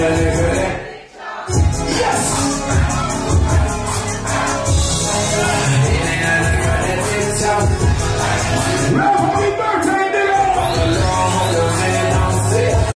Hare